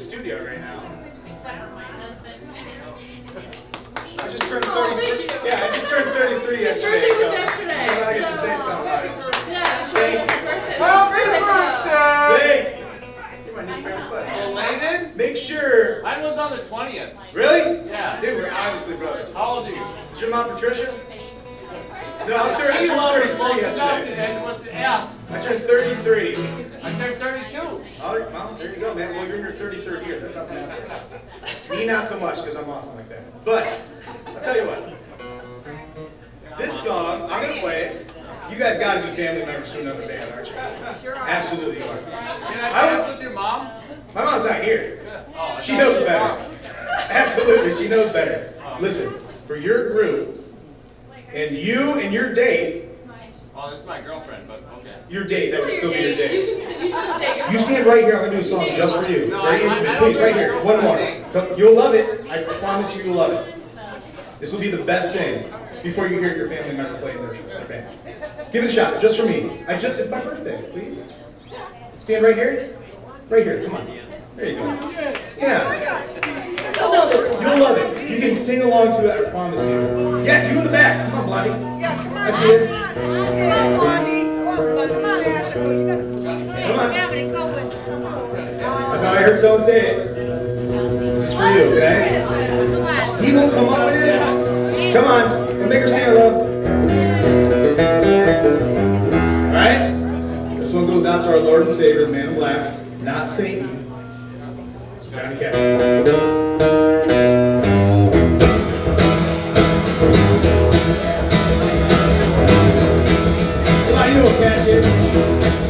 studio right now. I just turned 33. Yeah, I just turned 33 His yesterday. birthday was so- yesterday. So I get to say something about it. Yeah, Thank it's his birthday. Happy birthday show. birthday! Blake, you're my new favorite buddy. Belated? Oh, Make sure. Mine was on the 20th. Really? Yeah. Dude, we're obviously brothers. How old are you? Is your mom Patricia? No, I'm thir- I turned loved 33 yesterday. and with the, yeah, I turned 33. I turned 32. Oh, well, there you go, man. Well, you're in your 33rd year. That's not bad. Me, not so much, because I'm awesome like that. But, I'll tell you what. This song, I'm going to play it. You guys got to be family members to another band, aren't you? Sure Absolutely you are. Can I I- dance with your mom? My mom's not here. Oh, She knows better. Absolutely, she knows better. Oh. Listen, for your group, and you and your date, Oh, this is my girlfriend, but okay. your date, that would still be your You date. can still, you still date your You stand right here, I'm gonna do a song just for you. It's No, very I- I- I intimate, don't please, right do here, my one more. girlfriend Come- You'll love it, I promise you, you'll love it. This will be the best thing before you hear your family member play in their their band. Give it a shot, just for me. I just, it's my birthday, please. Stand right here, right here, come on. There you go. Yeah, oh You'll know this one. you'll love it. You can sing along to it, I promise you. Yeah, you in the back, come on, Blondie. Yeah, come on. I see it. I thought I heard someone say it. This is for you, okay? Come on. He won't come up with it. Come on, make her sing along. All right? This one goes out to our Lord and Savior, the Man in Black, not Satan. I knew a cat, Jason.